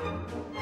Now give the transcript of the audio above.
Música